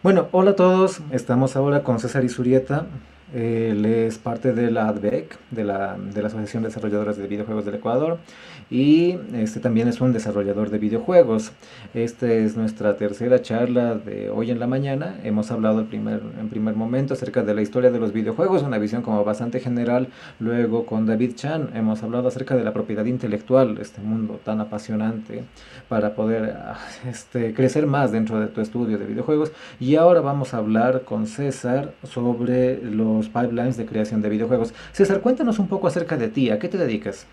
Bueno, hola a todos, estamos ahora con César Isurieta. Él es parte de la ADVEC, de la, de la Asociación de Desarrolladores de Videojuegos del Ecuador, y este también es un desarrollador de videojuegos. Esta es nuestra tercera charla de hoy en la mañana. Hemos hablado en primer, en primer momento acerca de la historia de los videojuegos, una visión como bastante general. Luego con David Chan hemos hablado acerca de la propiedad intelectual, este mundo tan apasionante para poder ah, este, crecer más dentro de tu estudio de videojuegos. Y ahora vamos a hablar con César sobre los pipelines de creación de videojuegos. César, cuéntanos un poco acerca de ti, ¿a qué te dedicas?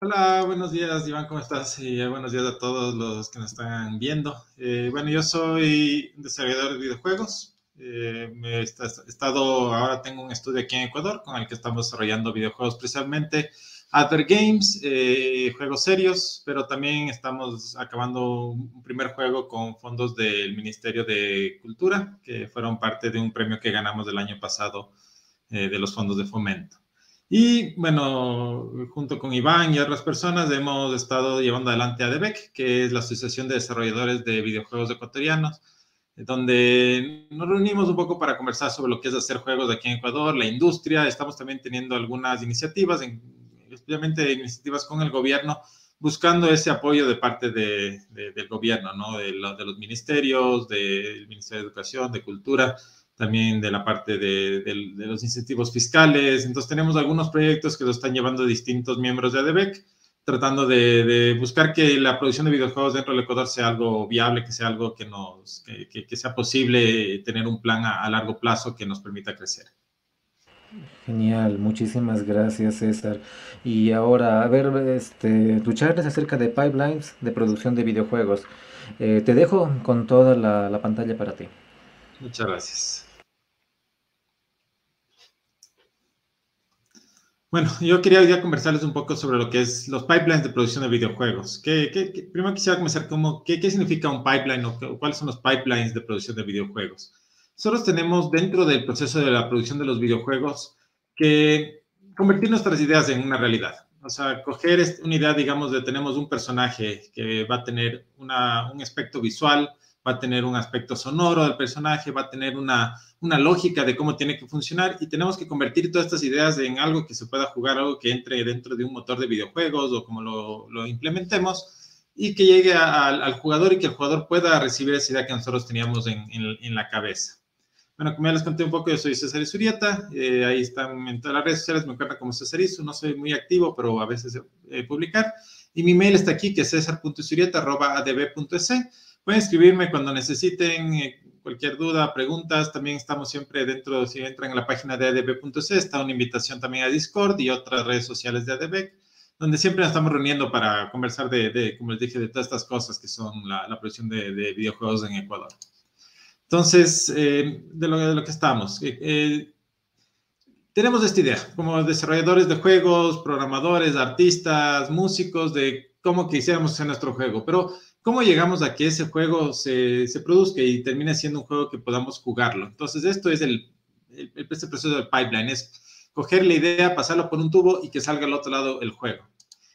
Hola, buenos días, Iván, ¿cómo estás? Y buenos días a todos los que nos están viendo. Eh, bueno, yo soy desarrollador de videojuegos. Eh, me he estado, ahora tengo un estudio aquí en Ecuador con el que estamos desarrollando videojuegos precisamente Adver Games, eh, juegos serios, pero también estamos acabando un primer juego con fondos del Ministerio de Cultura, que fueron parte de un premio que ganamos el año pasado eh, de los fondos de fomento. Y bueno, junto con Iván y otras personas hemos estado llevando adelante ADEVEC, que es la Asociación de Desarrolladores de Videojuegos Ecuatorianos, donde nos reunimos un poco para conversar sobre lo que es hacer juegos aquí en Ecuador, la industria. Estamos también teniendo algunas iniciativas en especialmente iniciativas con el gobierno, buscando ese apoyo de parte de, del gobierno, ¿no? De, los ministerios, del Ministerio de Educación, de Cultura, también de la parte de, los incentivos fiscales. Entonces tenemos algunos proyectos que lo están llevando distintos miembros de ADEBEC, tratando de, buscar que la producción de videojuegos dentro del Ecuador sea algo viable, que sea algo que, nos, que sea posible tener un plan a largo plazo que nos permita crecer. Genial, muchísimas gracias César. Y ahora, a ver, este, tu charla es acerca de pipelines de producción de videojuegos. Eh, te dejo con toda la, la pantalla para ti. Muchas gracias. Bueno, yo quería conversarles un poco sobre lo que es los pipelines de producción de videojuegos. ¿Qué, qué, primero quisiera comenzar como, ¿qué, ¿qué, significa un pipeline o cuáles son los pipelines de producción de videojuegos? Nosotros tenemos dentro del proceso de la producción de los videojuegos que convertir nuestras ideas en una realidad. O sea, coger una idea, digamos, de tenemos un personaje que va a tener una, un aspecto visual, va a tener un aspecto sonoro del personaje, va a tener una, una lógica de cómo tiene que funcionar y tenemos que convertir todas estas ideas en algo que se pueda jugar, algo que entre dentro de un motor de videojuegos o como lo, lo implementemos y que llegue al jugador y que el jugador pueda recibir esa idea que nosotros teníamos en, en, en la cabeza. Bueno, como ya les conté un poco, yo soy César Isurieta, eh, ahí están en todas las redes sociales, me encuentran como César Isu, no soy muy activo, pero a veces eh, publicar. Y mi mail está aquí, que es cesar.isurieta.adb.es. Pueden escribirme cuando necesiten eh, cualquier duda, preguntas. También estamos siempre dentro, si entran en la página de adb.es, está una invitación también a Discord y otras redes sociales de ADB, donde siempre nos estamos reuniendo para conversar de, como les dije, de todas estas cosas que son la, producción de videojuegos en Ecuador. Entonces, eh, de, lo, que estamos. Eh, eh, tenemos esta idea, como desarrolladores de juegos, programadores, artistas, músicos, de cómo quisiéramos hacer nuestro juego, pero ¿cómo llegamos a que ese juego se, produzca y termine siendo un juego que podamos jugarlo? Entonces, esto es el, este proceso del pipeline, es coger la idea, pasarlo por un tubo y que salga al otro lado el juego.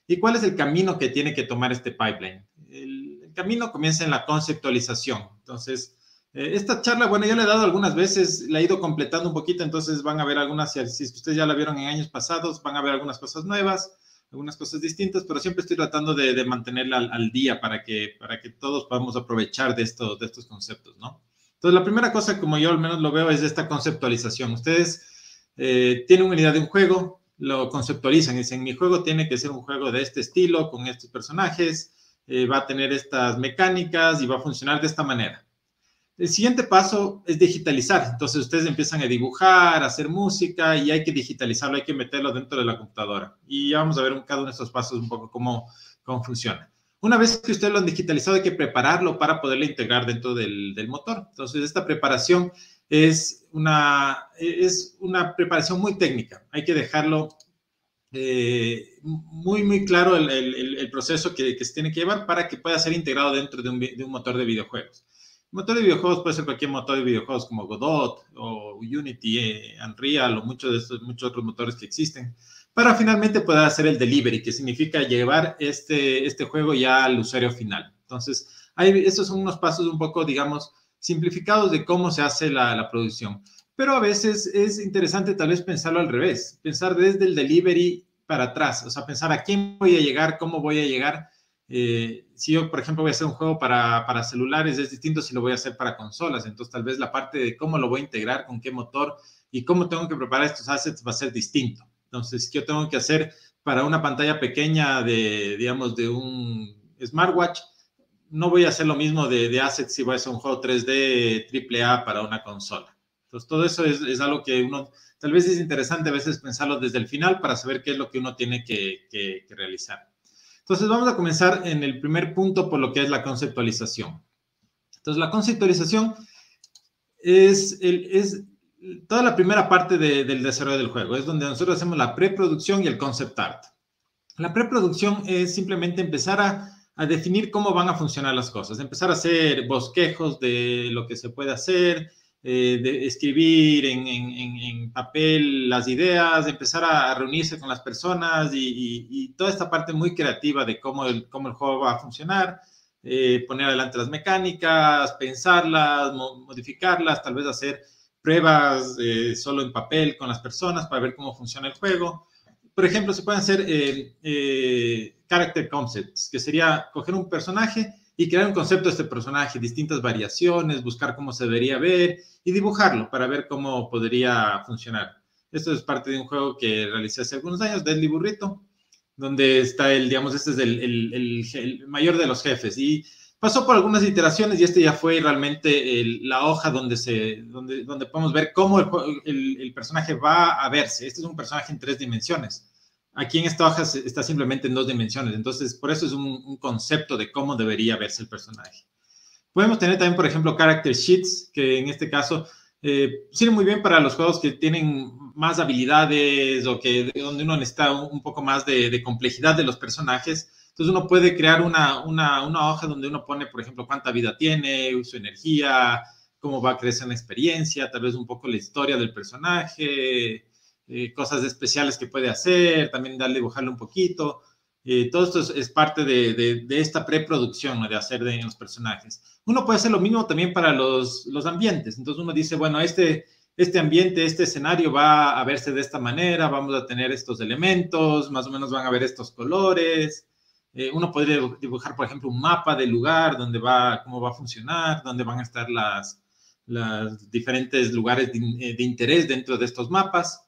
¿Y cuál es el camino que tiene que tomar este pipeline? El, el camino comienza en la conceptualización. Entonces, esta charla, bueno, ya la he dado algunas veces, la he ido completando un poquito, entonces van a ver algunas, si ustedes ya la vieron en años pasados, van a ver algunas cosas nuevas, algunas cosas distintas, pero siempre estoy tratando de, mantenerla al, día para que, para que todos podamos aprovechar de, estos de estos conceptos, ¿no? Entonces, la primera cosa, como yo al menos lo veo, es esta conceptualización. Ustedes eh, tienen una idea de un juego, lo conceptualizan, dicen, mi juego tiene que ser un juego de este estilo, con estos personajes, eh, va a tener estas mecánicas y va a funcionar de esta manera. El siguiente paso es digitalizar. Entonces ustedes empiezan a dibujar, a hacer música y hay que digitalizarlo, hay que meterlo dentro de la computadora. Y ya vamos a ver cada uno de estos pasos un poco cómo, cómo funciona. Una vez que ustedes lo han digitalizado, hay que prepararlo para poderlo integrar dentro del, del motor. Entonces esta preparación es una, es una preparación muy técnica. Hay que dejarlo eh, muy, muy claro el, el, el proceso que, que, se tiene que llevar para que pueda ser integrado dentro de un, de un motor de videojuegos motor de videojuegos puede ser cualquier motor de videojuegos como Godot o Unity, eh, Unreal o muchos de estos, muchos otros motores que existen, para finalmente poder hacer el delivery, que significa llevar este, este juego ya al usuario final. Entonces, hay, estos son unos pasos un poco, digamos, simplificados de cómo se hace la, la producción. Pero a veces es interesante tal vez pensarlo al revés, pensar desde el delivery para atrás, o sea, pensar a quién voy a llegar, cómo voy a llegar. Eh, si yo, por ejemplo, voy a hacer un juego para, para, celulares, es distinto si lo voy a hacer para consolas. Entonces, tal vez la parte de cómo lo voy a integrar, con qué motor y cómo tengo que preparar estos assets va a ser distinto. Entonces, yo tengo que hacer para una pantalla pequeña de, digamos, de un smartwatch, no voy a hacer lo mismo de, de assets si voy a hacer un juego 3D AAA para una consola. Entonces, todo eso es, es algo que uno tal vez es interesante a veces pensarlo desde el final para saber qué es lo que uno tiene que, realizar. Entonces vamos a comenzar en el primer punto por lo que es la conceptualización. Entonces la conceptualización es, toda la primera parte del desarrollo del juego, es donde nosotros hacemos la preproducción y el concept art. La preproducción es simplemente empezar a definir cómo van a funcionar las cosas, empezar a hacer bosquejos de lo que se puede hacer, eh, de escribir en, papel las ideas, empezar a reunirse con las personas y, toda esta parte muy creativa de cómo el, cómo el juego va a funcionar, eh, poner adelante las mecánicas, pensarlas, modificarlas, tal vez hacer pruebas eh, solo en papel con las personas para ver cómo funciona el juego. Por ejemplo, se pueden hacer character concepts, que sería coger un personaje y crear un concepto de este personaje, distintas variaciones, buscar cómo se debería ver y dibujarlo para ver cómo podría funcionar. Esto es parte de un juego que realicé hace algunos años, Deadly Burrito, donde está el, digamos, este es el, el, mayor de los jefes y pasó por algunas iteraciones y este ya fue realmente la hoja donde, se, donde, donde podemos ver cómo el, personaje va a verse. Este es un personaje en tres dimensiones Aquí en esta hoja está simplemente en dos dimensiones, entonces por eso es un, concepto de cómo debería verse el personaje. Podemos tener también, por ejemplo, character sheets, que en este caso eh, muy bien para los juegos que tienen más habilidades o que donde uno necesita un, poco más de, complejidad de los personajes. Entonces uno puede crear una, una, una, hoja donde uno pone, por ejemplo, cuánta vida tiene, su energía, cómo va a crecer una experiencia, tal vez un poco la historia del personaje, eh, cosas especiales que puede hacer, también darle, dibujarle un poquito. Eh, todo esto es, parte de, de, esta preproducción, de hacer de los personajes. Uno puede hacer lo mismo también para los, los ambientes. Entonces uno dice, bueno, este, este ambiente, este escenario va a verse de esta manera, vamos a tener estos elementos, más o menos van a ver estos colores. Eh, uno podría dibujar, por ejemplo, un mapa del lugar donde va, cómo va a funcionar, dónde van a estar las, los diferentes lugares de, de interés dentro de estos mapas.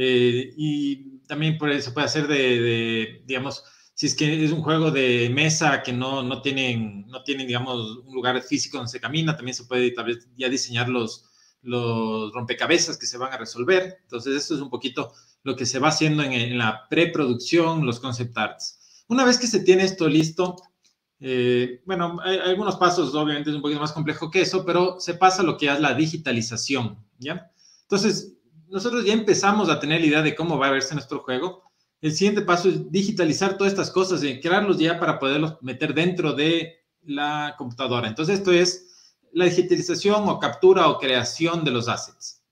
Eh, y también por se puede hacer de, digamos, si es que es un juego de mesa que no, no, tienen, no tienen, digamos, un lugar físico donde se camina, también se puede tal vez ya diseñar los, los rompecabezas que se van a resolver. Entonces, esto es un poquito lo que se va haciendo en, la preproducción, los concept arts. Una vez que se tiene esto listo, eh, bueno, hay, hay, algunos pasos, obviamente es un poquito más complejo que eso, pero se pasa lo que es la digitalización, ¿ya? Entonces, nosotros ya empezamos a tener la idea de cómo va a verse nuestro juego. El siguiente paso es digitalizar todas estas cosas y crearlos ya para poderlos meter dentro de la computadora. Entonces, esto es la digitalización o captura o creación de los assets.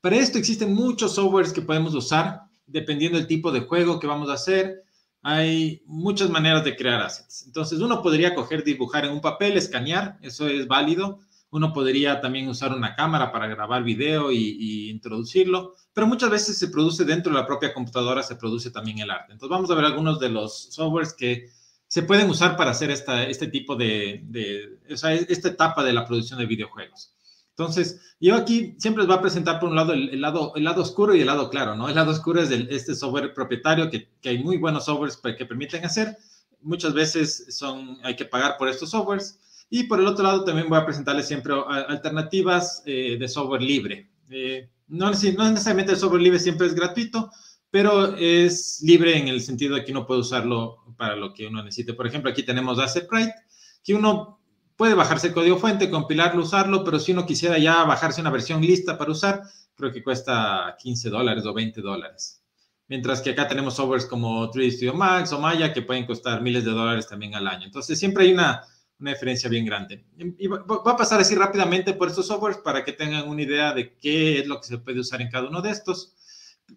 Para esto existen muchos softwares que podemos usar dependiendo del tipo de juego que vamos a hacer. Hay muchas maneras de crear assets. Entonces, uno podría coger, dibujar en un papel, escanear, eso es válido. Uno podría también usar una cámara para grabar video y, introducirlo, pero muchas veces se produce dentro de la propia computadora, se produce también el arte. Entonces vamos a ver algunos de los softwares que se pueden usar para hacer esta, este tipo de, de o sea, esta etapa de la producción de videojuegos. Entonces, yo aquí siempre les voy a presentar por un lado el, lado el lado oscuro y el lado claro, ¿no? El lado oscuro es este software propietario que, que, hay muy buenos softwares que permiten hacer. Muchas veces son, hay que pagar por estos softwares. Y por el otro lado también voy a presentarles siempre alternativas eh, de software libre. Eh, no, no, necesariamente el software libre siempre es gratuito, pero es libre en el sentido de que uno puede usarlo para lo que uno necesite. Por ejemplo, aquí tenemos AssetWrite, que uno puede bajarse el código fuente, compilarlo, usarlo, pero si uno quisiera ya bajarse una versión lista para usar, creo que cuesta 15 dólares o 20 dólares. Mientras que acá tenemos softwares como 3D Studio Max o Maya que pueden costar miles de dólares también al año. Entonces, siempre hay una una diferencia bien grande. Y va, a pasar así rápidamente por estos softwares para que tengan una idea de qué es lo que se puede usar en cada uno de estos.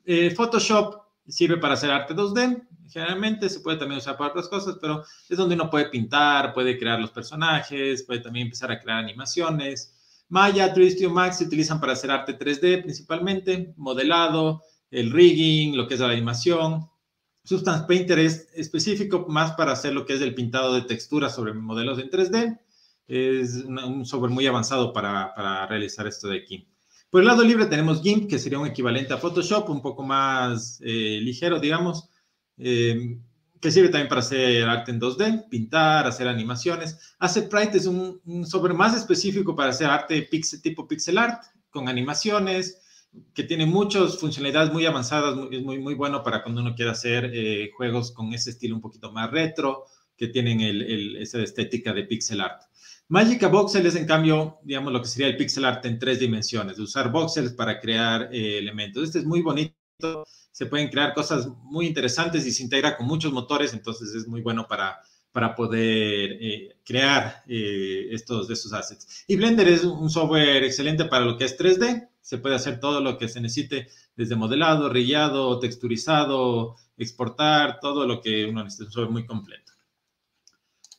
Eh, Photoshop sirve para hacer arte 2D. Generalmente se puede también usar para otras cosas, pero es donde uno puede pintar, puede crear los personajes, puede también empezar a crear animaciones. Maya, 3 Studio Max se utilizan para hacer arte 3D principalmente, modelado, el rigging, lo que es la animación. Substance Painter es específico más para hacer lo que es el pintado de texturas sobre modelos en 3D. Es un software muy avanzado para, para realizar esto de aquí. Por el lado libre tenemos GIMP, que sería un equivalente a Photoshop, un poco más eh, ligero, digamos, eh, que sirve también para hacer arte en 2D, pintar, hacer animaciones. Sprite es un, software más específico para hacer arte tipo pixel art, con animaciones, que tiene muchas funcionalidades muy avanzadas, es muy, muy bueno para cuando uno quiere hacer eh, juegos con ese estilo un poquito más retro, que tienen esa estética de pixel art. Magic Voxel es, en cambio, digamos, lo que sería el pixel art en tres dimensiones, de usar voxels para crear eh, elementos. Este es muy bonito, se pueden crear cosas muy interesantes y se integra con muchos motores, entonces es muy bueno para, para poder eh, crear eh, estos, estos assets. Y Blender es un software excelente para lo que es 3D, se puede hacer todo lo que se necesite, desde modelado, rillado, texturizado, exportar, todo lo que uno necesita, es un software muy completo.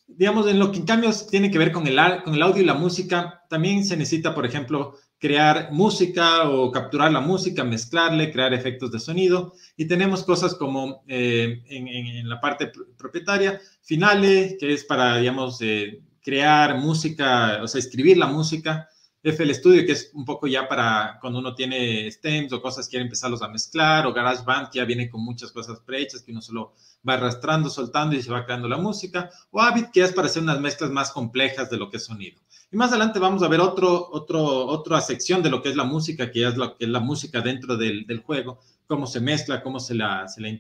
Digamos, en lo que en cambio tiene que ver con el, con el audio y la música, también se necesita, por ejemplo, crear música o capturar la música, mezclarle, crear efectos de sonido. Y tenemos cosas como eh, en, la parte propietaria, Finale, que es para, digamos, eh, crear música, o sea, escribir la música. FL Studio, que es un poco ya para cuando uno tiene stems o cosas, quiere empezarlos a mezclar, o GarageBand, que ya viene con muchas cosas prehechas, que uno solo va arrastrando, soltando y se va creando la música, o Avid, que es para hacer unas mezclas más complejas de lo que es sonido. Y más adelante vamos a ver otro, otro, otra sección de lo que es la música, que es lo que es la música dentro del, del juego, cómo se mezcla, cómo se la, se la,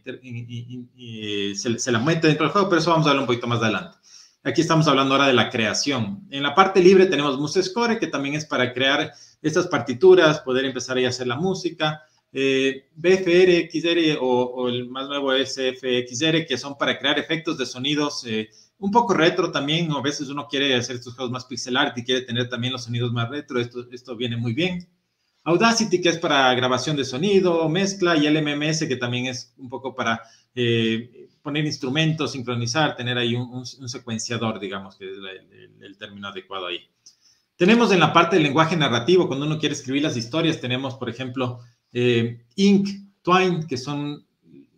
se, se la mete dentro del juego, pero eso vamos a ver un poquito más adelante. Aquí estamos hablando ahora de la creación. En la parte libre tenemos MuseScore, que también es para crear estas partituras, poder empezar a hacer la música. Eh, BFR, o, el más nuevo SFXR, que son para crear efectos de sonidos eh, un poco retro también. A veces uno quiere hacer estos juegos más pixel art y quiere tener también los sonidos más retro. Esto, esto viene muy bien. Audacity, que es para grabación de sonido, mezcla, y LMMS, que también es un poco para eh, poner instrumentos, sincronizar, tener ahí un, secuenciador, digamos, que es el, término adecuado ahí. Tenemos en la parte del lenguaje narrativo, cuando uno quiere escribir las historias, tenemos, por ejemplo, eh, Ink, Twine, que son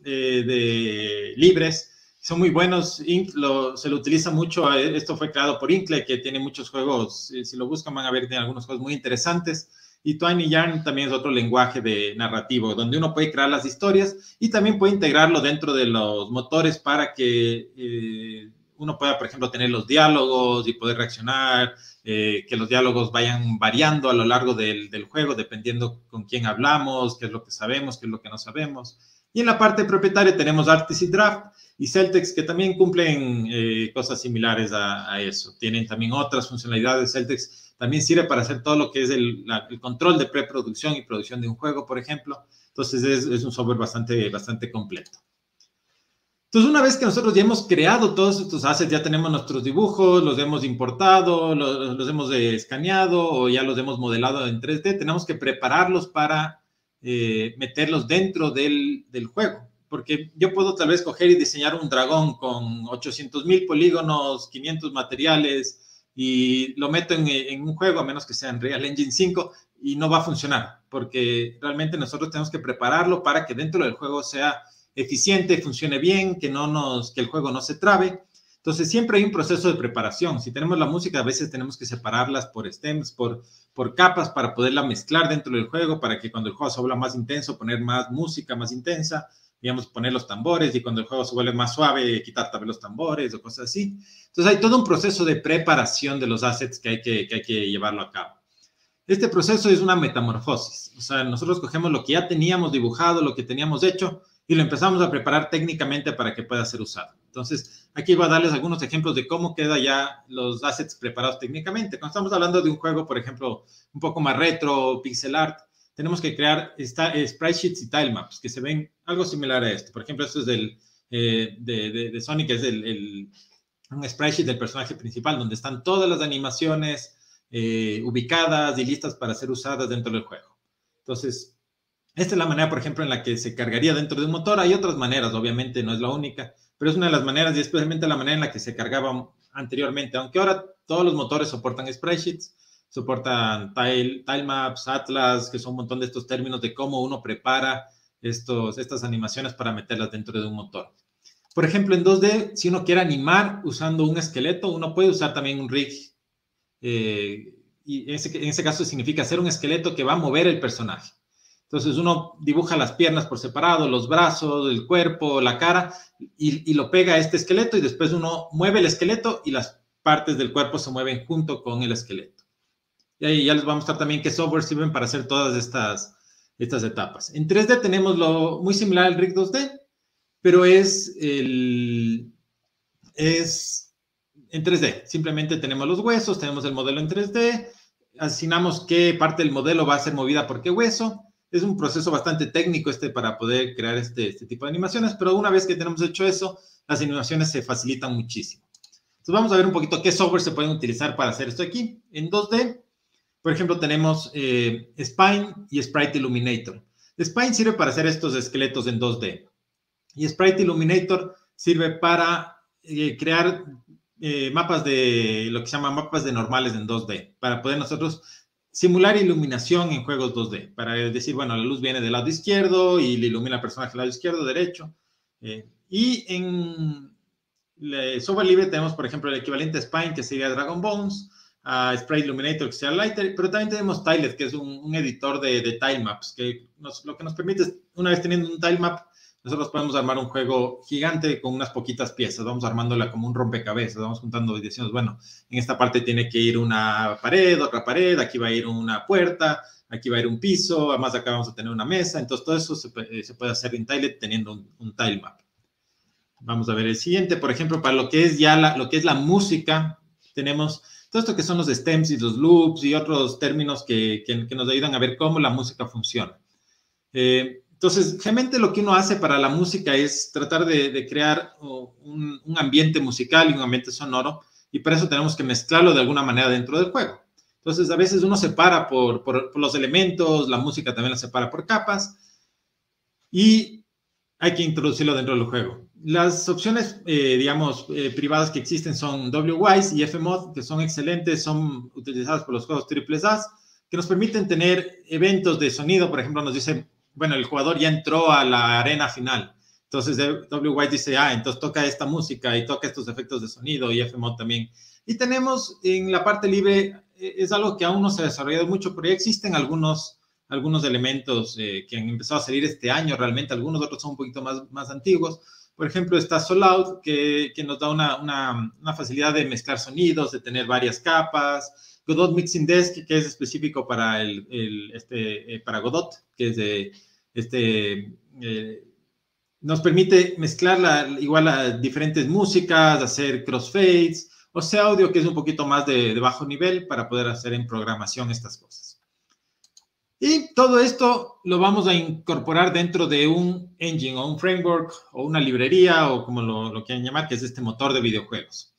eh, de libres, son muy buenos. Ink se lo utiliza mucho, esto fue creado por Inkle, que tiene muchos juegos, si lo buscan van a ver, tiene algunos juegos muy interesantes. Y Tiny Yarn también es otro lenguaje de narrativo, donde uno puede crear las historias y también puede integrarlo dentro de los motores para que eh, uno pueda, por ejemplo, tener los diálogos y poder reaccionar, eh, que los diálogos vayan variando a lo largo del, del, juego, dependiendo con quién hablamos, qué es lo que sabemos, qué es lo que no sabemos. Y en la parte propietaria tenemos Artist y Draft y Celtex, que también cumplen eh, cosas similares a, a, eso. Tienen también otras funcionalidades. Celtex también sirve para hacer todo lo que es el, control de preproducción y producción de un juego, por ejemplo. Entonces es, un software bastante, bastante completo. Entonces, una vez que nosotros ya hemos creado todos estos assets, ya tenemos nuestros dibujos, los hemos importado, los, hemos escaneado o ya los hemos modelado en 3D, tenemos que prepararlos para eh, meterlos dentro del, del, juego. Porque yo puedo tal vez coger y diseñar un dragón con 800 mil polígonos, 500 materiales, y lo meto en, un juego, a menos que sea en Real Engine 5, y no va a funcionar, porque realmente nosotros tenemos que prepararlo para que dentro del juego sea eficiente, funcione bien, que, no nos, que el juego no se trabe. Entonces, siempre hay un proceso de preparación. Si tenemos la música, a veces tenemos que separarlas por stems, por, por capas, para poderla mezclar dentro del juego, para que cuando el juego se vuelva más intenso, poner más música más intensa digamos, poner los tambores y cuando el juego se vuelve más suave, quitar también los tambores o cosas así. Entonces hay todo un proceso de preparación de los assets que hay que, que hay que llevarlo a cabo. Este proceso es una metamorfosis, o sea, nosotros cogemos lo que ya teníamos dibujado, lo que teníamos hecho y lo empezamos a preparar técnicamente para que pueda ser usado. Entonces, aquí voy a darles algunos ejemplos de cómo queda ya los assets preparados técnicamente. Cuando estamos hablando de un juego, por ejemplo, un poco más retro, pixel art, tenemos que crear esta, eh, sprite sheets y tilemaps que se ven algo similar a esto. Por ejemplo, esto es del, eh, de, de, Sonic, es el, un sprite sheet del personaje principal, donde están todas las animaciones eh, ubicadas y listas para ser usadas dentro del juego. Entonces, Esta es la manera, por ejemplo, en la que se cargaría dentro de un motor. Hay otras maneras, obviamente, no es la única, pero es una de las maneras y especialmente la manera en la que se cargaba anteriormente, aunque ahora todos los motores soportan sprite sheets, soportan tile, tile maps, atlas, que son un montón de estos términos de cómo uno prepara estos, estas animaciones para meterlas dentro de un motor. Por ejemplo, en 2D, si uno quiere animar usando un esqueleto, uno puede usar también un rig. Eh, y en ese, caso significa hacer un esqueleto que va a mover el personaje. Entonces uno dibuja las piernas por separado, los brazos, el cuerpo, la cara, y, y lo pega a este esqueleto y después uno mueve el esqueleto y las partes del cuerpo se mueven junto con el esqueleto. Y ahí ya les voy a mostrar también qué software sirven para hacer todas estas, estas etapas. En 3D tenemos lo muy similar al Rig 2D, pero es, el, es en 3D. Simplemente tenemos los huesos, tenemos el modelo en 3D, asignamos qué parte del modelo va a ser movida por qué hueso. Es un proceso bastante técnico este para poder crear este, este tipo de animaciones, pero una vez que tenemos hecho eso, las animaciones se facilitan muchísimo. Entonces vamos a ver un poquito qué software se pueden utilizar para hacer esto aquí. En 2D, por ejemplo, tenemos eh, Spine y Sprite Illuminator. Spine sirve para hacer estos esqueletos en 2D. Y Sprite Illuminator sirve para eh, crear eh, mapas de lo que se llama mapas de normales en 2D, para poder nosotros simular iluminación en juegos 2D, para decir, bueno, la luz viene del lado izquierdo y le ilumina al personaje del lado izquierdo, derecho. y en software libre tenemos, por ejemplo, el equivalente a Spine, que sería Dragon Bones, a Sprite Illuminator, que sería Lighter, pero también tenemos Tilet, que es un, editor de, de tilemaps, que lo que nos permite es, una vez teniendo un tilemap, nosotros podemos armar un juego gigante con unas poquitas piezas, vamos armándola como un rompecabezas, vamos juntando y decimos, bueno, en esta parte tiene que ir una pared, otra pared, aquí va a ir una puerta, aquí va a ir un piso, además acá vamos a tener una mesa, entonces todo eso se, eh, se puede hacer en Tilet teniendo un, un tilemap. Vamos a ver el siguiente, por ejemplo, para lo que es ya la, lo que es la música, tenemos todo esto que son los stems y los loops y otros términos que, que, nos ayudan a ver cómo la música funciona. Eh, entonces, realmente lo que uno hace para la música es tratar de, crear un, un, ambiente musical y un ambiente sonoro, y para eso tenemos que mezclarlo de alguna manera dentro del juego. Entonces, a veces uno separa por, por, por los elementos, la música también la separa por capas, y hay que introducirlo dentro del juego las opciones, eh, digamos, eh, privadas que existen son WWise y Fmod, que son excelentes, son utilizadas por los juegos triple A, que nos permiten tener eventos de sonido. Por ejemplo, nos dice, bueno, el jugador ya entró a la arena final. Entonces, WWise dice, ah, entonces toca esta música y toca estos efectos de sonido y Fmod también. Y tenemos en la parte libre, eh, es algo que aún no se ha desarrollado mucho, pero ya existen algunos algunos elementos que han empezado a salir este año realmente, algunos otros son un poquito más, más antiguos, por ejemplo, está Solout, que, nos da una, facilidad de mezclar sonidos, de tener varias capas. Godot Mixing Desk, que es específico para, el, este, eh, para Godot, que es de, este, eh, nos permite mezclar la, igual a diferentes músicas, hacer crossfades, o sea, audio que es un poquito más de bajo nivel para poder hacer en programación estas cosas. Y todo esto lo vamos a incorporar dentro de un engine o un framework o una librería o como lo, lo quieran llamar, que es este motor de videojuegos.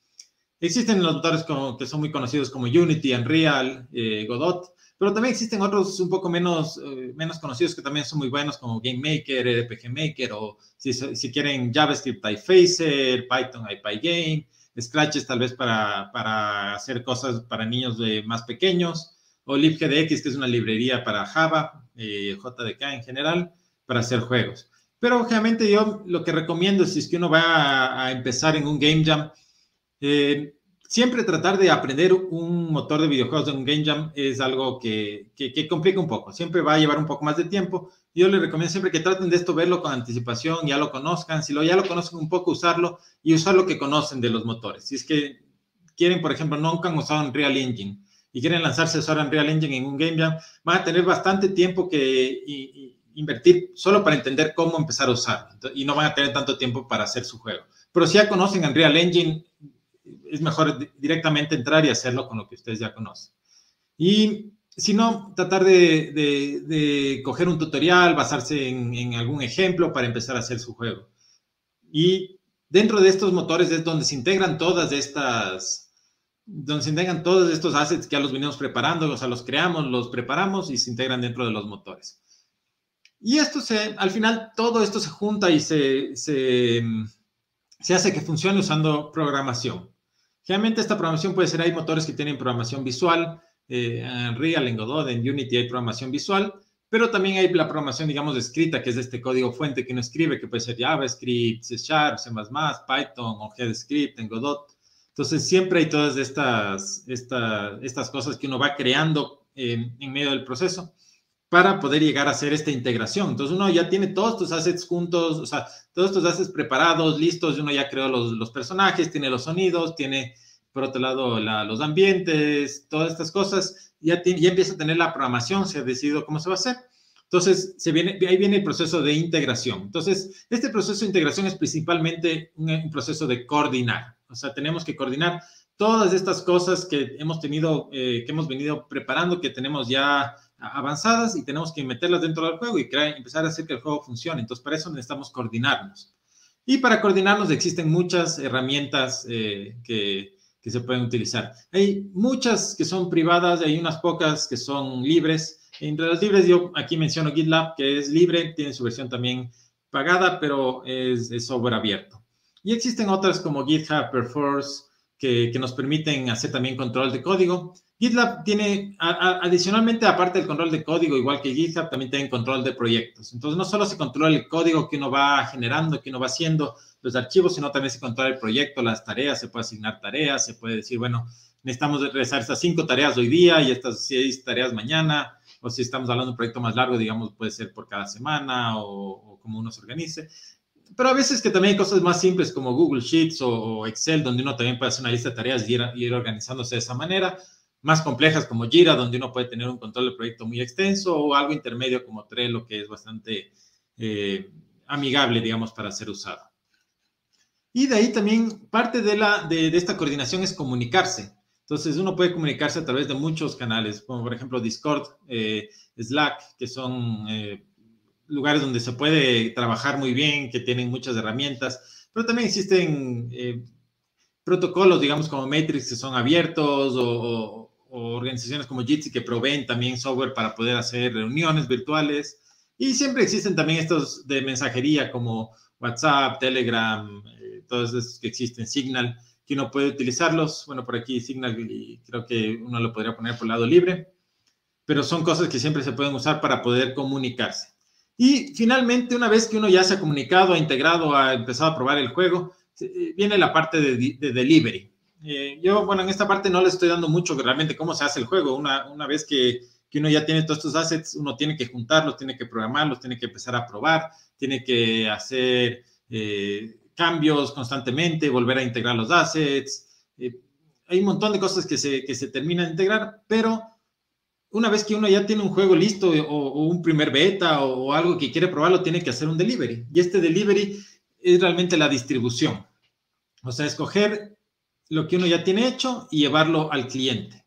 Existen los motores que son muy conocidos como Unity, Unreal, eh, Godot, pero también existen otros un poco menos, eh, menos conocidos que también son muy buenos como Game Maker, RPG Maker o si, si quieren JavaScript hay Phaser, Python hay Pygame, Scratch es tal vez para, para hacer cosas para niños de más pequeños o libgdx, que es una librería para Java, eh, JDK en general, para hacer juegos. Pero obviamente yo lo que recomiendo si es que uno va a, empezar en un game jam, eh, siempre tratar de aprender un motor de videojuegos en un game jam es algo que, que, complica un poco. Siempre va a llevar un poco más de tiempo. Yo les recomiendo siempre que traten de esto, verlo con anticipación, ya lo conozcan. Si lo, ya lo conocen un poco, usarlo y usar lo que conocen de los motores. Si es que quieren, por ejemplo, nunca han usado un Real Engine y quieren lanzarse ahora en Real Engine en un Game Jam, van a tener bastante tiempo que invertir solo para entender cómo empezar a usarlo y no van a tener tanto tiempo para hacer su juego. Pero si ya conocen en Real Engine, es mejor directamente entrar y hacerlo con lo que ustedes ya conocen. Y si no, tratar de, de, coger un tutorial, basarse en, en, algún ejemplo para empezar a hacer su juego. Y dentro de estos motores es donde se integran todas estas, donde se integran todos estos assets que ya los venimos preparando, o sea, los creamos, los preparamos y se integran dentro de los motores. Y esto se, al final, todo esto se junta y se, se, se hace que funcione usando programación. Generalmente esta programación puede ser, hay motores que tienen programación visual, eh, en Real, en Godot, en Unity hay programación visual, pero también hay la programación, digamos, escrita, que es este código fuente que uno escribe, que puede ser JavaScript, C Sharp, C++, Python o GDScript en Godot. Entonces, siempre hay todas estas, estas cosas que uno va creando en medio del proceso para poder llegar a hacer esta integración. Entonces, uno ya tiene todos tus assets juntos, o sea, todos estos assets preparados, listos, uno ya creó los, los personajes, tiene los sonidos, tiene, por otro lado, los ambientes, todas estas cosas, ya, ya empieza a tener la programación, se ha decidido cómo se va a hacer. Entonces, se viene, ahí viene el proceso de integración. Entonces, este proceso de integración es principalmente un proceso de coordinar. O sea, tenemos que coordinar todas estas cosas que hemos tenido, eh, que hemos venido preparando, que tenemos ya avanzadas y tenemos que meterlas dentro del juego y empezar a hacer que el juego funcione. Entonces, para eso necesitamos coordinarnos. Y para coordinarnos existen muchas herramientas eh, que, que, se pueden utilizar. Hay muchas que son privadas, hay unas pocas que son libres. Entre las libres yo aquí menciono GitLab, que es libre, tiene su versión también pagada, pero es, es software abierto. Y existen otras como GitHub, Perforce, que, que, nos permiten hacer también control de código. GitLab tiene, adicionalmente, aparte del control de código, igual que GitHub, también tiene control de proyectos. Entonces, no solo se controla el código que uno va generando, que uno va haciendo, los archivos, sino también se controla el proyecto, las tareas, se puede asignar tareas, se puede decir, bueno, necesitamos realizar estas cinco tareas hoy día y estas seis tareas mañana, o si estamos hablando de un proyecto más largo, digamos, puede ser por cada semana o, o como uno se organice pero a veces que también hay cosas más simples como Google Sheets o, Excel, donde uno también puede hacer una lista de tareas y ir, organizándose de esa manera. Más complejas como Jira, donde uno puede tener un control del proyecto muy extenso, o algo intermedio como Trello, que es bastante eh, amigable, digamos, para ser usado. Y de ahí también parte de, la, de, esta coordinación es comunicarse. Entonces, uno puede comunicarse a través de muchos canales, como por ejemplo Discord, eh, Slack, que son eh, lugares donde se puede trabajar muy bien, que tienen muchas herramientas, pero también existen eh, protocolos, digamos, como Matrix, que son abiertos, o, organizaciones como Jitsi que proveen también software para poder hacer reuniones virtuales. Y siempre existen también estos de mensajería como WhatsApp, Telegram, eh, todos esos que existen, Signal, que uno puede utilizarlos. Bueno, por aquí Signal y creo que uno lo podría poner por lado libre, pero son cosas que siempre se pueden usar para poder comunicarse. Y finalmente, una vez que uno ya se ha comunicado, ha integrado, ha empezado a probar el juego, eh, viene la parte de, delivery. Eh, yo, bueno, en esta parte no le estoy dando mucho realmente cómo se hace el juego. Una, una vez que, que, uno ya tiene todos estos assets, uno tiene que juntarlos, tiene que programarlos, tiene que empezar a probar, tiene que hacer eh, cambios constantemente, volver a integrar los assets. hay un montón de cosas que se, que se terminan de integrar, pero una vez que uno ya tiene un juego listo o, un primer beta o, algo que quiere probarlo, tiene que hacer un delivery. Y este delivery es realmente la distribución. O sea, escoger lo que uno ya tiene hecho y llevarlo al cliente.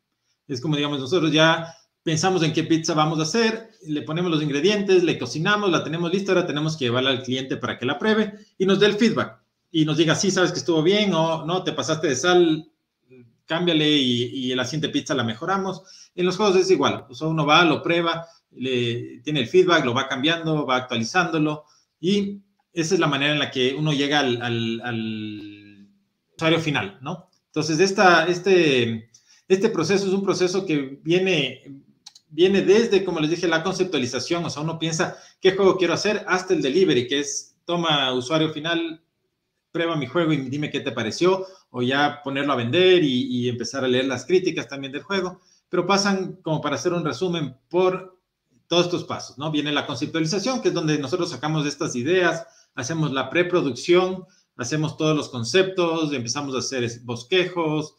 Es como, digamos, nosotros ya pensamos en qué pizza vamos a hacer, le ponemos los ingredientes, le cocinamos, la tenemos lista, ahora tenemos que llevarla al cliente para que la pruebe y nos dé el feedback. Y nos diga, sí, sabes que estuvo bien o no, te pasaste de sal, cámbiale y, y la siguiente pizza la mejoramos. En los juegos es igual, o sea, uno va, lo prueba, le, tiene el feedback, lo va cambiando, va actualizándolo y esa es la manera en la que uno llega al, al, usuario final, ¿no? Entonces, esta, este, este proceso es un proceso que viene, viene desde, como les dije, la conceptualización, o sea, uno piensa qué juego quiero hacer hasta el delivery, que es toma usuario final, prueba mi juego y dime qué te pareció, o ya ponerlo a vender y, empezar a leer las críticas también del juego, pero pasan, como para hacer un resumen, por todos estos pasos, ¿no? Viene la conceptualización, que es donde nosotros sacamos estas ideas, hacemos la preproducción, hacemos todos los conceptos, empezamos a hacer bosquejos,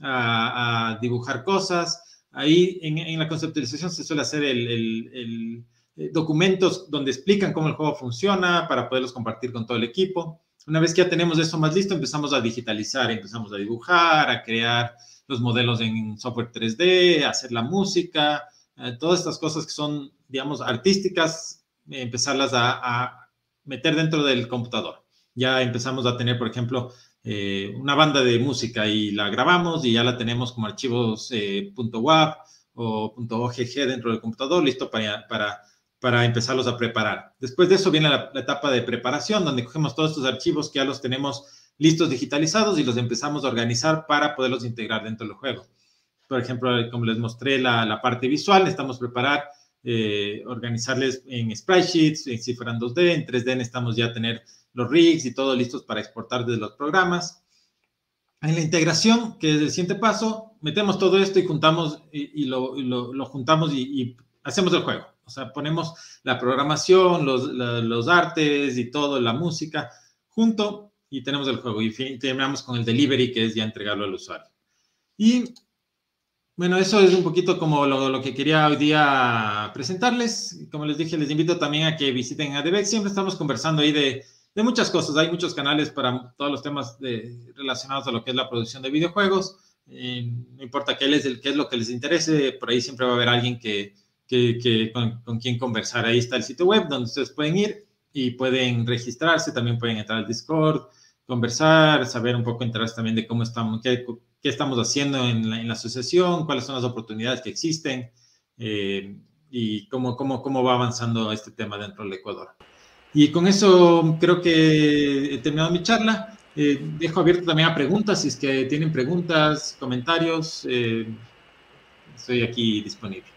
a, dibujar cosas. Ahí en, la conceptualización se suele hacer el, eh, documentos donde explican cómo el juego funciona para poderlos compartir con todo el equipo. Una vez que ya tenemos eso más listo, empezamos a digitalizar, empezamos a dibujar, a crear los modelos en software 3D, a hacer la música, eh, todas estas cosas que son, digamos, artísticas, empezarlas a, meter dentro del computador. Ya empezamos a tener, por ejemplo, eh, una banda de música y la grabamos y ya la tenemos como archivos eh, .wav o .ogg dentro del computador, listo para para empezarlos a preparar. Después de eso viene la, etapa de preparación, donde cogemos todos estos archivos que ya los tenemos listos digitalizados y los empezamos a organizar para poderlos integrar dentro del juego. Por ejemplo, como les mostré la, parte visual, necesitamos preparar, eh, organizarles en sprite sheets, en cifra en 2D, en 3D necesitamos ya tener los rigs y todo listos para exportar desde los programas. En la integración, que es el siguiente paso, metemos todo esto y juntamos y, lo, juntamos y, hacemos el juego. O sea, ponemos la programación, los, los artes y todo, la música, junto y tenemos el juego. Y terminamos con el delivery, que es ya entregarlo al usuario. Y bueno, eso es un poquito como lo, lo, que quería hoy día presentarles. Como les dije, les invito también a que visiten ADVEC. Siempre estamos conversando ahí de de muchas cosas. Hay muchos canales para todos los temas relacionados a lo que es la producción de videojuegos. no importa qué, es, qué es lo que les interese, por ahí siempre va a haber alguien que, con, quien conversar. Ahí está el sitio web donde ustedes pueden ir y pueden registrarse, también pueden entrar al Discord, conversar, saber un poco, enterarse también de cómo estamos, qué, estamos haciendo en la, asociación, cuáles son las oportunidades que existen eh, y cómo, cómo, cómo va avanzando este tema dentro del Ecuador. Y con eso creo que he terminado mi charla. Eh, dejo abierto también a preguntas, si es que tienen preguntas, comentarios, eh, estoy aquí disponible.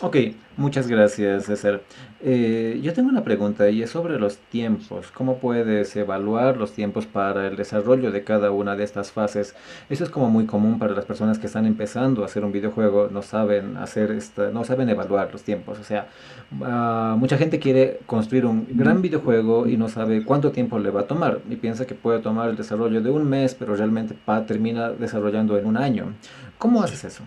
Ok, muchas gracias, César. Eh, yo tengo una pregunta y es sobre los tiempos. ¿Cómo puedes evaluar los tiempos para el desarrollo de cada una de estas fases? Eso es como muy común para las personas que están empezando a hacer un videojuego, no saben hacer esta, no saben evaluar los tiempos. O sea, ah, mucha gente quiere construir un gran videojuego y no sabe cuánto tiempo le va a tomar y piensa que puede tomar el desarrollo de un mes, pero realmente termina desarrollando en un año. ¿Cómo haces eso?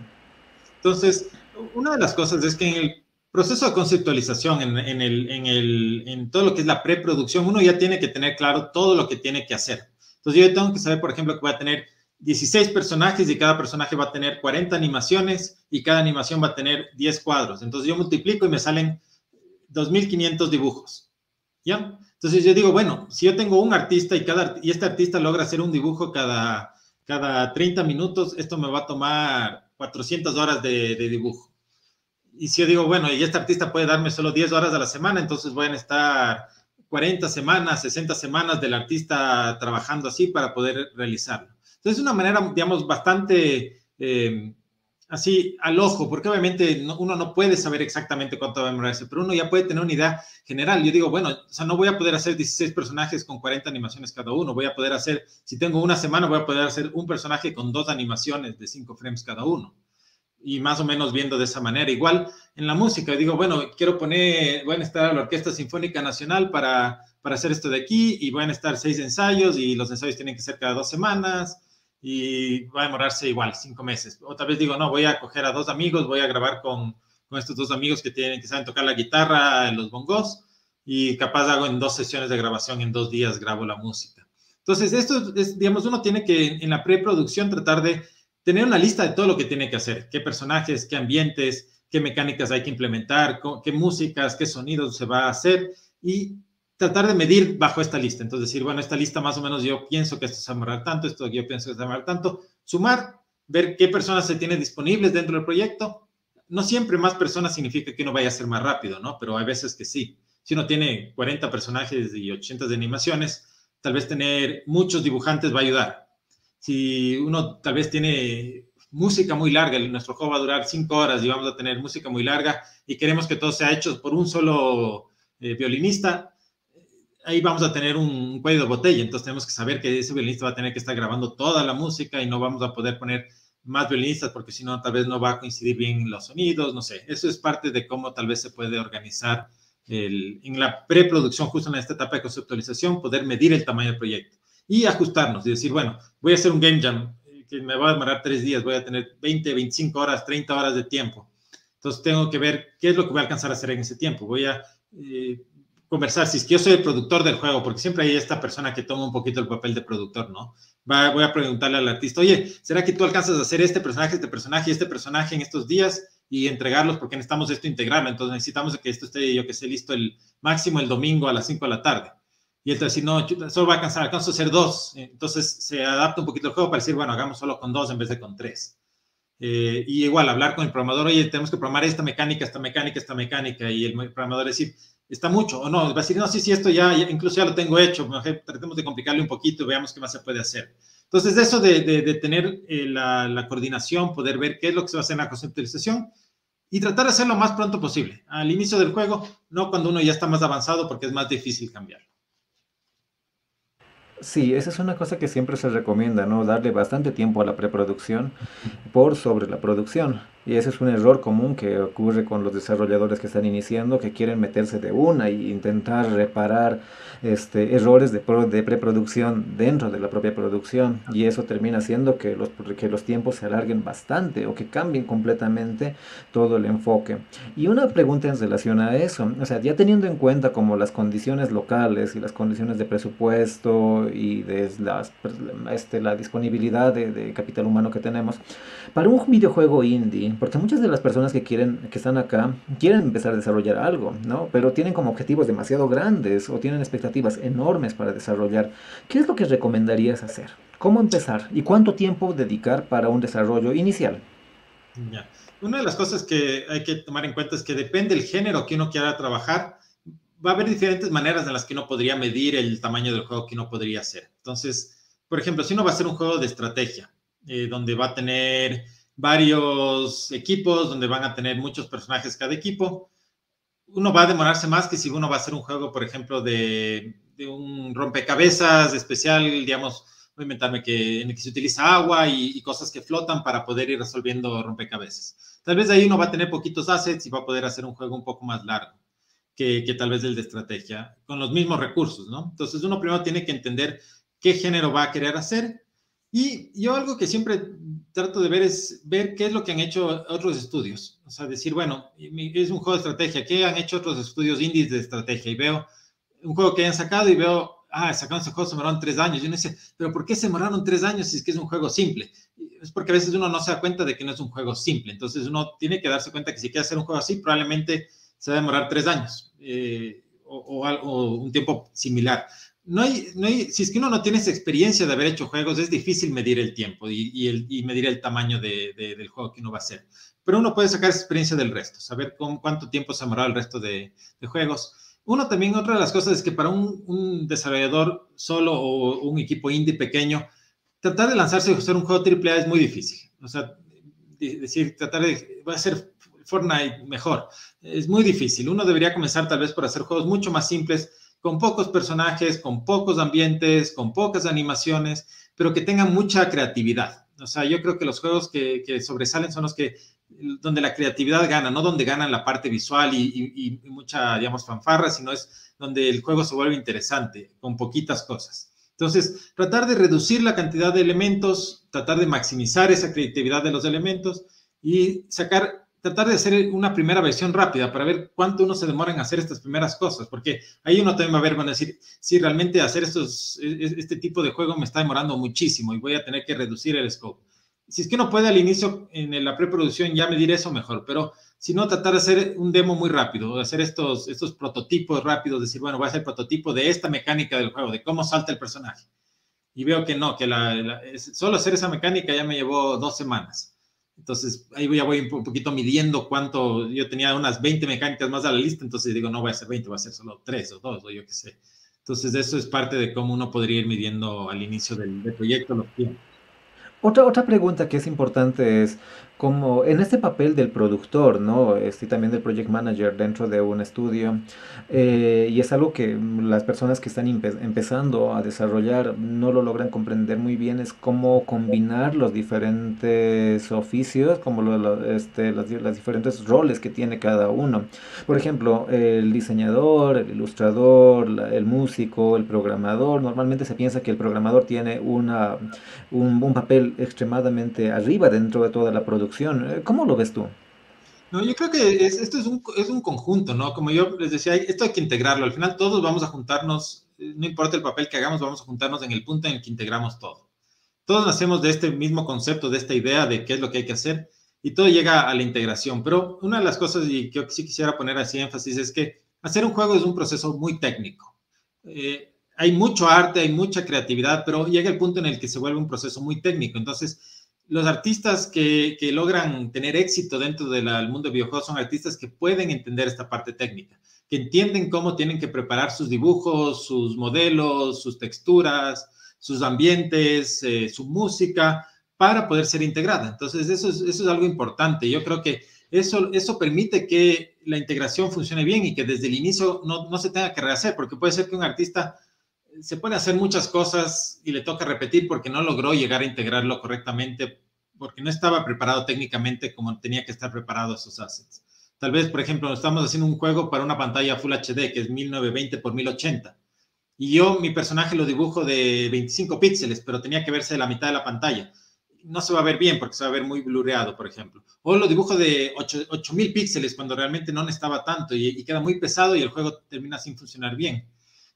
Entonces, una de las cosas es que en el proceso de conceptualización, en, el, en, todo lo que es la preproducción, uno ya tiene que tener claro todo lo que tiene que hacer. Entonces yo tengo que saber, por ejemplo, que voy a tener 16 personajes y cada personaje va a tener 40 animaciones y cada animación va a tener 10 cuadros. Entonces yo multiplico y me salen 2.500 dibujos. ¿Ya? Entonces yo digo, bueno, si yo tengo un artista y, cada, y este artista logra hacer un dibujo cada, cada 30 minutos, esto me va a tomar 400 horas de, dibujo. Y si yo digo, bueno, y este artista puede darme solo 10 horas a la semana, entonces voy a estar 40 semanas, 60 semanas del artista trabajando así para poder realizarlo. Entonces es una manera, digamos, bastante eh, así al ojo, porque obviamente uno no puede saber exactamente cuánto va a demorarse, pero uno ya puede tener una idea general. Yo digo, bueno, o sea, no voy a poder hacer 16 personajes con 40 animaciones cada uno, voy a poder hacer, si tengo una semana, voy a poder hacer un personaje con dos animaciones de 5 frames cada uno. Y más o menos viendo de esa manera. Igual en la música, digo, bueno, quiero poner, voy a estar a la Orquesta Sinfónica Nacional para, para hacer esto de aquí y van a estar seis ensayos y los ensayos tienen que ser cada dos semanas y va a demorarse igual, cinco meses. Otra vez digo, no, voy a coger a dos amigos, voy a grabar con, con estos dos amigos que tienen que saben tocar la guitarra, los bongos, y capaz hago en dos sesiones de grabación, en dos días grabo la música. Entonces, esto es, digamos, uno tiene que en la preproducción tratar de tener una lista de todo lo que tiene que hacer, qué personajes, qué ambientes, qué mecánicas hay que implementar, qué músicas, qué sonidos se va a hacer y tratar de medir bajo esta lista. Entonces decir, bueno, esta lista más o menos yo pienso que esto se va a demorar tanto, esto yo pienso que se va a demorar tanto. Sumar, ver qué personas se tienen disponibles dentro del proyecto. No siempre más personas significa que uno vaya a ser más rápido, ¿no? Pero hay veces que sí. Si uno tiene 40 personajes y 80 de animaciones, tal vez tener muchos dibujantes va a ayudar. Si uno tal vez tiene música muy larga, nuestro juego va a durar 5 horas y vamos a tener música muy larga y queremos que todo sea hecho por un solo eh, violinista, ahí vamos a tener un cuello de botella, entonces tenemos que saber que ese violinista va a tener que estar grabando toda la música y no vamos a poder poner más violinistas porque si no tal vez no va a coincidir bien los sonidos, no sé, eso es parte de cómo tal vez se puede organizar en la preproducción, justo en esta etapa de conceptualización, poder medir el tamaño del proyecto y ajustarnos y decir, bueno, voy a hacer un game jam que me va a demorar tres días, voy a tener 20, 25 horas, 30 horas de tiempo. Entonces tengo que ver qué es lo que voy a alcanzar a hacer en ese tiempo. Voy a eh, conversar, si es que yo soy el productor del juego, porque siempre hay esta persona que toma un poquito el papel de productor, ¿no? voy a preguntarle al artista, oye, ¿será que tú alcanzas a hacer este personaje, este personaje y este personaje en estos días y entregarlos porque necesitamos esto integrarlo? Entonces necesitamos que esto esté, yo que sé, listo el máximo el domingo a las 5 de la tarde. Y entonces, si no, solo va a alcanzar, alcanzo a hacer dos. Entonces se adapta un poquito el juego para decir, bueno, hagamos solo con dos en vez de con tres. Eh, y igual, hablar con el programador, oye, tenemos que programar esta mecánica, esta mecánica, esta mecánica, y el programador decir, está mucho, o no, va a decir, no, sí, sí, esto ya, incluso ya lo tengo hecho, tratemos de complicarle un poquito veamos qué más se puede hacer. Entonces, eso de, de, tener eh, la, la, coordinación, poder ver qué es lo que se va a hacer en la conceptualización y tratar de hacerlo lo más pronto posible, al inicio del juego, no cuando uno ya está más avanzado porque es más difícil cambiarlo. Sí, esa es una cosa que siempre se recomienda, ¿no? Darle bastante tiempo a la preproducción por sobre la producción. Y ese es un error común que ocurre con los desarrolladores que están iniciando, que quieren meterse de una e intentar reparar este, errores de, de preproducción dentro de la propia producción. Y eso termina haciendo que los, que los tiempos se alarguen bastante o que cambien completamente todo el enfoque. Y una pregunta en relación a eso, o sea, ya teniendo en cuenta como las condiciones locales y las condiciones de presupuesto y de las, este, la disponibilidad de, de capital humano que tenemos, para un videojuego indie, porque muchas de las personas que quieren, que están acá, quieren empezar a desarrollar algo, ¿no? Pero tienen como objetivos demasiado grandes o tienen expectativas enormes para desarrollar. ¿Qué es lo que recomendarías hacer? ¿Cómo empezar? ¿Y cuánto tiempo dedicar para un desarrollo inicial? Ya. Una de las cosas que hay que tomar en cuenta es que depende del género que uno quiera trabajar, va a haber diferentes maneras en las que uno podría medir el tamaño del juego que uno podría hacer. Entonces, por ejemplo, si uno va a hacer un juego de estrategia, eh, donde va a tener varios equipos donde van a tener muchos personajes cada equipo. Uno va a demorarse más que si uno va a hacer un juego, por ejemplo, de, un rompecabezas especial, digamos, voy a inventarme que, en el que se utiliza agua y, cosas que flotan para poder ir resolviendo rompecabezas. Tal vez ahí uno va a tener poquitos assets y va a poder hacer un juego un poco más largo que, que tal vez el de estrategia, con los mismos recursos, ¿no? Entonces uno primero tiene que entender qué género va a querer hacer. Y yo algo que siempre trato de ver es ver qué es lo que han hecho otros estudios. O sea, decir, bueno, es un juego de estrategia, ¿qué han hecho otros estudios indies de estrategia? Y veo un juego que hayan sacado y veo, ah, sacaron ese juego, se demoraron tres años. Y uno dice, pero ¿por qué se demoraron tres años si es que es un juego simple? Es porque a veces uno no se da cuenta de que no es un juego simple. Entonces uno tiene que darse cuenta que si quiere hacer un juego así, probablemente se va a demorar tres años eh, o, o un tiempo similar no hay, no hay, si es que uno no tiene esa experiencia de haber hecho juegos, es difícil medir el tiempo y, el, y medir el tamaño de, del juego que uno va a hacer. Pero uno puede sacar esa experiencia del resto, saber con, cuánto tiempo se ha demorado el resto de, juegos. Uno también, otra de las cosas es que para un, desarrollador solo o un equipo indie pequeño, tratar de lanzarse a hacer un juego AAA es muy difícil. O sea, decir, tratar de, va a ser Fortnite mejor. Es muy difícil. Uno debería comenzar tal vez por hacer juegos mucho más simples con pocos personajes, con pocos ambientes, con pocas animaciones, pero que tengan mucha creatividad. O sea, yo creo que los juegos que, sobresalen son los que donde la creatividad gana, no donde ganan la parte visual y, mucha, digamos, fanfarra, sino es donde el juego se vuelve interesante, con poquitas cosas. Entonces, tratar de reducir la cantidad de elementos, tratar de maximizar esa creatividad de los elementos y sacar tratar de hacer una primera versión rápida para ver cuánto uno se demora en hacer estas primeras cosas, porque ahí uno también va a ver, van decir, si realmente hacer estos, e, e, este tipo de juego me está demorando muchísimo y voy a tener que reducir el scope. Si es que uno puede al inicio, en la preproducción, ya medir eso mejor, pero si no, tratar de hacer un demo muy rápido, hacer estos, estos prototipos rápidos, decir, bueno, voy a hacer prototipo de esta mecánica del juego, de cómo salta el personaje. Y veo que no, que solo hacer esa mecánica ya me llevó dos semanas entonces, ahí ya voy un poquito midiendo cuánto, yo tenía unas 20 mecánicas más a la lista, entonces digo, no voy a ser 20, voy a ser solo 3 o 2 o yo qué sé. Entonces, eso es parte de cómo uno podría ir midiendo al inicio del, del proyecto los tiempos. Otra, otra pregunta que es importante es, como en este papel del productor, ¿no? Este, también del project manager dentro de un estudio, eh, y es algo que las personas que están empezando a desarrollar no lo logran comprender muy bien, es cómo combinar los diferentes oficios, como lo, este, los, diferentes roles que tiene cada uno. Por ejemplo, el diseñador, el ilustrador, el músico, el programador, normalmente se piensa que el programador tiene una, un, un papel extremadamente arriba dentro de toda la producción eh, ¿Cómo lo ves tú? No, yo creo que esto es un, es un, conjunto, ¿no? Como yo les decía, esto hay que integrarlo. Al final todos vamos a juntarnos, eh, no importa el papel que hagamos, vamos a juntarnos en el punto en el que integramos todo. Todos nacemos de este mismo concepto, de esta idea de qué es lo que hay que hacer y todo llega a la integración. Pero una de las cosas y que yo sí quisiera poner así énfasis es que hacer un juego es un proceso muy técnico. Eh, hay mucho arte, hay mucha creatividad, pero llega el punto en el que se vuelve un proceso muy técnico. Entonces, los artistas que, logran tener éxito dentro del mundo de videojuegos son artistas que pueden entender esta parte técnica, que entienden cómo tienen que preparar sus dibujos, sus modelos, sus texturas, sus ambientes, eh, su música, para poder ser integrada. Entonces, eso es, algo importante. Yo creo que eso, permite que la integración funcione bien y que desde el inicio no se tenga que rehacer, porque puede ser que un artista se puede hacer muchas cosas y le toca repetir porque no logró llegar a integrarlo correctamente, porque no estaba preparado técnicamente como tenía que estar preparado esos assets. Tal vez, por ejemplo, estamos haciendo un juego para una pantalla Full HD que es 1920 por 1080. Y yo mi personaje lo dibujo de 25 píxeles, pero tenía que verse de la mitad de la pantalla. No se va a ver bien porque se va a ver muy blureado, por ejemplo. O lo dibujo de 8000 píxeles cuando realmente no necesitaba tanto y, y queda muy pesado y el juego termina sin funcionar bien.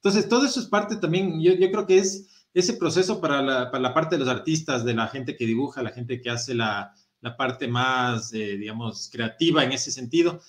Entonces, todo eso es parte también, yo, yo creo que es ese proceso para la, para la, parte de los artistas, de la gente que dibuja, la gente que hace la, la parte más, eh, digamos, creativa en ese sentido,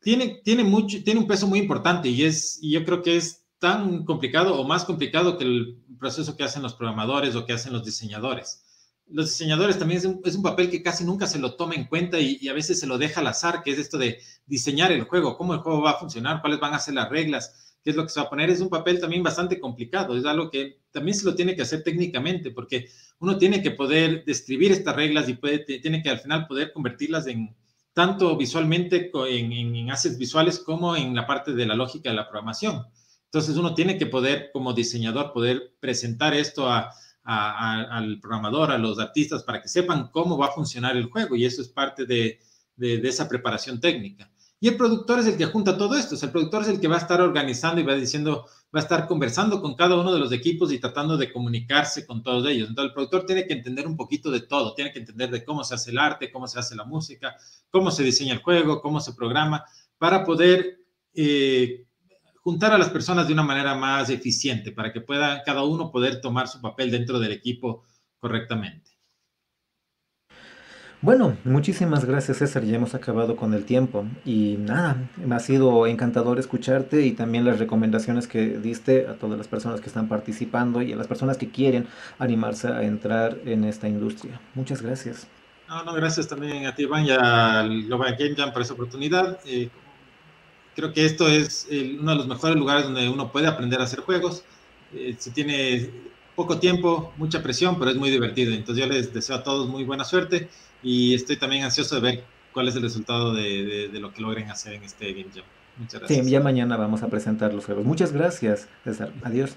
tiene, tiene, mucho, tiene un peso muy importante y, es, y yo creo que es tan complicado o más complicado que el proceso que hacen los programadores o que hacen los diseñadores. Los diseñadores también es un, es un papel que casi nunca se lo toma en cuenta y, y, a veces se lo deja al azar, que es esto de diseñar el juego, cómo el juego va a funcionar, cuáles van a ser las reglas qué es lo que se va a poner, es un papel también bastante complicado, es algo que también se lo tiene que hacer técnicamente, porque uno tiene que poder describir estas reglas y puede, tiene que al final poder convertirlas en tanto visualmente en, en, assets visuales como en la parte de la lógica de la programación. Entonces uno tiene que poder, como diseñador, poder presentar esto a, a, al programador, a los artistas, para que sepan cómo va a funcionar el juego y eso es parte de, de, de esa preparación técnica. Y el productor es el que junta todo esto, el productor es el que va a estar organizando y va diciendo, va a estar conversando con cada uno de los equipos y tratando de comunicarse con todos ellos. Entonces el productor tiene que entender un poquito de todo, tiene que entender de cómo se hace el arte, cómo se hace la música, cómo se diseña el juego, cómo se programa, para poder eh, juntar a las personas de una manera más eficiente, para que pueda cada uno poder tomar su papel dentro del equipo correctamente. Bueno, muchísimas gracias César, ya hemos acabado con el tiempo y nada, me ha sido encantador escucharte y también las recomendaciones que diste a todas las personas que están participando y a las personas que quieren animarse a entrar en esta industria. Muchas gracias. No, no, gracias también a ti, Iván, y al Global Game Jam por esa oportunidad. Eh, creo que esto es el, uno de los mejores lugares donde uno puede aprender a hacer juegos. Eh, se tiene poco tiempo, mucha presión, pero es muy divertido. Entonces yo les deseo a todos muy buena suerte y estoy también ansioso de ver cuál es el resultado de, de, de lo que logren hacer en este Game Jam. Muchas gracias. Sí, ya mañana vamos a presentar los juegos. Muchas gracias, César. Adiós.